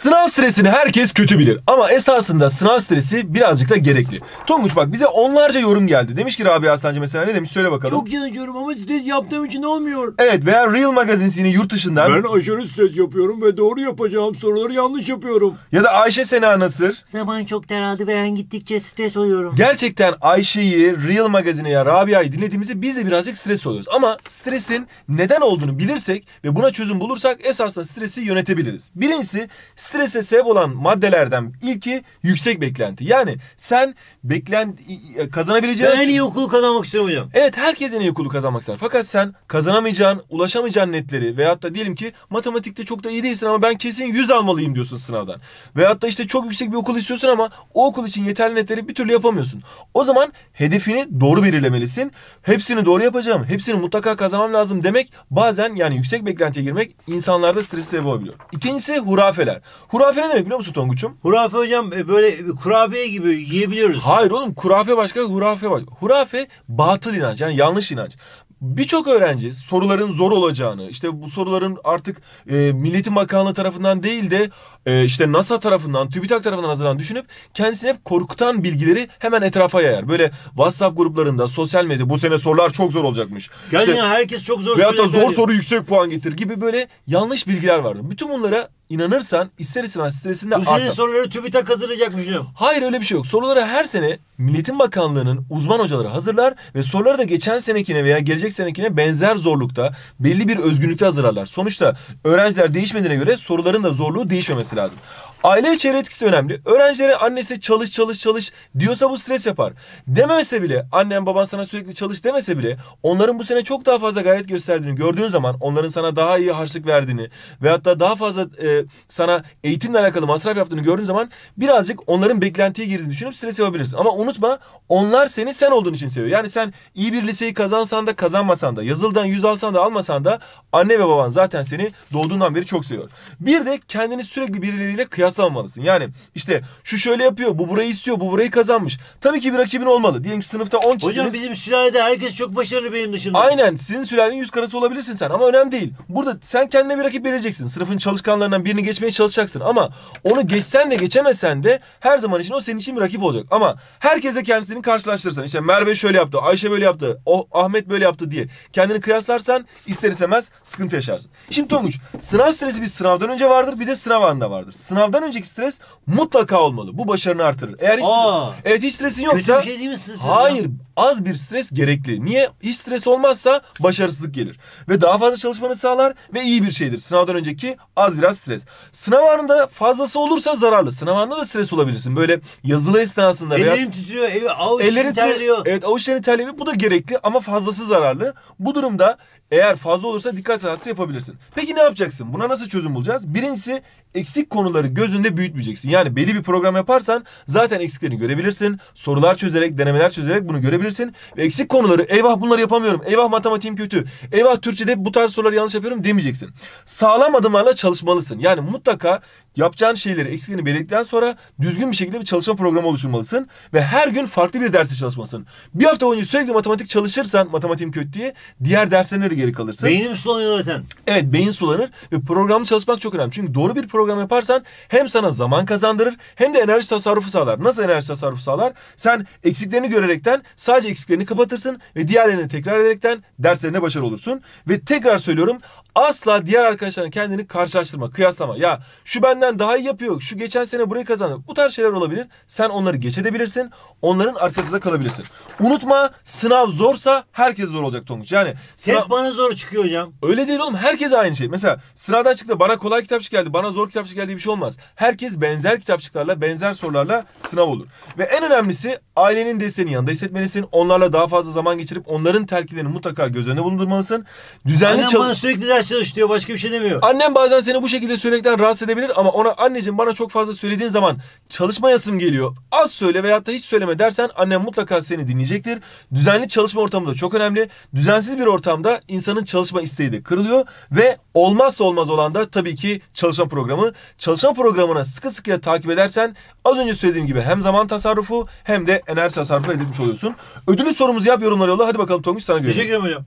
Sınav stresini herkes kötü bilir ama esasında sınav stresi birazcık da gerekli. Tonguç bak bize onlarca yorum geldi. Demiş ki Rabia Sancı mesela ne demiş söyle bakalım. Çok çalışıyorum ama stres yaptığım için olmuyor. Evet veya Real Magazine'sini yurt dışından Ben aşırı stres yapıyorum ve doğru yapacağım soruları yanlış yapıyorum. ya da Ayşe Sena Nasır Zaman çok daraldı ve ben gittikçe stres oluyorum. Gerçekten Ayşe'yi, Real Magazine'i ya Rabia'yı dinlediğimizde biz de birazcık stres oluyoruz. Ama stresin neden olduğunu bilirsek ve buna çözüm bulursak esasında stresi yönetebiliriz. Birincisi strese sebep olan maddelerden ilki yüksek beklenti. Yani sen beklen kazanabileceğin... Ben en iyi okulu kazanmak istiyorum hocam. Evet herkes en iyi okulu kazanmak ister. Fakat sen kazanamayacağın, ulaşamayacağın netleri veyahut da diyelim ki matematikte çok da iyi değilsin ama ben kesin 100 almalıyım diyorsun sınavdan. Veyahut da işte çok yüksek bir okul istiyorsun ama o okul için yeterli netleri bir türlü yapamıyorsun. O zaman hedefini doğru belirlemelisin. Hepsini doğru yapacağım, hepsini mutlaka kazanmam lazım demek bazen yani yüksek beklentiye girmek insanlarda stres sebebi olabiliyor. İkincisi hurafeler. Hurafe ne demek biliyor musun Tonguç'um? Hurafe hocam e, böyle kurabiye gibi yiyebiliyoruz. Hayır oğlum kurafe başka hurafe başka. Hurafe batıl inanç yani yanlış inanç. Birçok öğrenci soruların zor olacağını, işte bu soruların artık e, Milliyetin Bakanlığı tarafından değil de e, işte NASA tarafından, TÜBİTAK tarafından hazırlanan düşünüp kendisini hep korkutan bilgileri hemen etrafa yayar. Böyle WhatsApp gruplarında, sosyal medyada bu sene sorular çok zor olacakmış. Gerçekten İşte, herkes çok zor veyahut da zor veriyor. soru yüksek puan getir gibi böyle yanlış bilgiler vardır. Bütün bunlara inanırsan ister istemez stresin de Bu sene artar. soruları TÜBİTAK hazırlayacakmış hocam. Hayır öyle bir şey yok. Soruları her sene Milliyetin Bakanlığı'nın uzman hocaları hazırlar ve soruları da geçen senekine veya gelecek senekine benzer zorlukta belli bir özgünlükte hazırlarlar. Sonuçta öğrenciler değişmediğine göre soruların da zorluğu değişmemesi lazım. Aile çevre etkisi önemli. Öğrencilere annesi çalış çalış çalış diyorsa bu stres yapar. Demese bile annen baban sana sürekli çalış demese bile onların bu sene çok daha fazla gayret gösterdiğini gördüğün zaman onların sana daha iyi harçlık verdiğini veyahut da daha fazla e, sana eğitimle alakalı masraf yaptığını gördüğün zaman birazcık onların beklentiye girdiğini düşünüp stres yapabilirsin. Ama unutma onlar seni sen olduğun için seviyor. Yani sen iyi bir liseyi kazansan da kazanmasan da yazıldan yüz alsan da almasan da anne ve baban zaten seni doğduğundan beri çok seviyor. Bir de kendini sürekli birileriyle kıyaslamamalısın. Yani işte şu şöyle yapıyor, bu burayı istiyor, bu burayı kazanmış. Tabii ki bir rakibin olmalı. Diyelim ki sınıfta 10 kişisiniz. Hocam bizim sülalede herkes çok başarılı benim dışımda. Aynen sizin sülalenin yüz karası olabilirsin sen ama önemli değil. Burada sen kendine bir rakip vereceksin. Sınıfın çalışkanlarından birini geçmeye çalışacaksın ama onu geçsen de geçemesen de her zaman için o senin için bir rakip olacak. Ama herkese kendisini karşılaştırırsan işte Merve şöyle yaptı, Ayşe böyle yaptı, o Ahmet böyle yaptı diye kendini kıyaslarsan ister istemez sıkıntı yaşarsın. Şimdi Tonguç sınav stresi bir sınavdan önce vardır bir de sınav anında vardır. Sınavdan önceki stres mutlaka olmalı. Bu başarını artırır. Eğer hiç, Aa. evet hiç stresin Kötü yoksa bir şey değil mi stres? Hayır az bir stres gerekli. Niye? Hiç stres olmazsa başarısızlık gelir. Ve daha fazla çalışmanı sağlar ve iyi bir şeydir. Sınavdan önceki az biraz stres. Sınav anında fazlası olursa zararlı. Sınav anında da stres olabilirsin. Böyle yazılı esnasında veya Ellerim titriyor, ev, avuç ellerin terliyor. Evet avuçların terliyor. Bu da gerekli ama fazlası zararlı. Bu durumda eğer fazla olursa dikkat hatası yapabilirsin. Peki ne yapacaksın? Buna nasıl çözüm bulacağız? Birincisi eksik konuları gözünde büyütmeyeceksin. Yani belli bir program yaparsan zaten eksiklerini görebilirsin. Sorular çözerek, denemeler çözerek bunu görebilirsin. Ve eksik konuları eyvah bunları yapamıyorum. Eyvah matematiğim kötü. Eyvah Türkçe'de bu tarz soruları yanlış yapıyorum demeyeceksin. Sağlam adımlarla çalışmalısın. Yani mutlaka yapacağın şeyleri eksiklerini belirledikten sonra düzgün bir şekilde bir çalışma programı oluşturmalısın. Ve her gün farklı bir dersi çalışmalısın. Bir hafta boyunca sürekli matematik çalışırsan matematiğim kötü diye diğer derslerine de geri kalırsın. Beynim sulanıyor zaten. Evet beyin sulanır ve programlı çalışmak çok önemli. Çünkü doğru bir program yaparsan hem sana zaman kazandırır hem de enerji tasarrufu sağlar. Nasıl enerji tasarrufu sağlar? Sen eksiklerini görerekten sadece eksiklerini kapatırsın ve diğerlerini tekrar ederekten derslerine başarılı olursun. Ve tekrar söylüyorum asla diğer arkadaşlarına kendini karşılaştırma, kıyaslama. Ya şu benden daha iyi yapıyor, şu geçen sene burayı kazandı. Bu tarz şeyler olabilir. Sen onları geçebilirsin, onların arkasında kalabilirsin. Unutma sınav zorsa herkes zor olacak Tonguç. Yani sınav... Hep bana zor çıkıyor hocam. Öyle değil oğlum. Herkes aynı şey. Mesela sınavdan çıktı bana kolay kitapçık geldi, bana zor kitapçık geldi bir şey olmaz. Herkes benzer kitapçıklarla, benzer sorularla sınav olur. Ve en önemlisi ailenin desteğini yanında hissetmelisin. Onlarla daha fazla zaman geçirip onların telkinlerini mutlaka göz önünde bulundurmalısın. Düzenli çalış... sürekli ders çalış diyor. Başka bir şey demiyor. Annem bazen seni bu şekilde söylemekten rahatsız edebilir ama ona anneciğim bana çok fazla söylediğin zaman çalışmayasım geliyor. Az söyle veyahut da hiç söyleme dersen annem mutlaka seni dinleyecektir. Düzenli çalışma ortamı da çok önemli. Düzensiz bir ortamda insanın çalışma isteği de kırılıyor ve olmazsa olmaz olan da tabii ki çalışma programı. Çalışma programına sıkı sıkıya takip edersen az önce söylediğim gibi hem zaman tasarrufu hem de enerji tasarrufu elde etmiş oluyorsun. Ödülü sorumuzu yap yorumlara yolla. Hadi bakalım Tonguç sana göre. Teşekkür ederim hocam.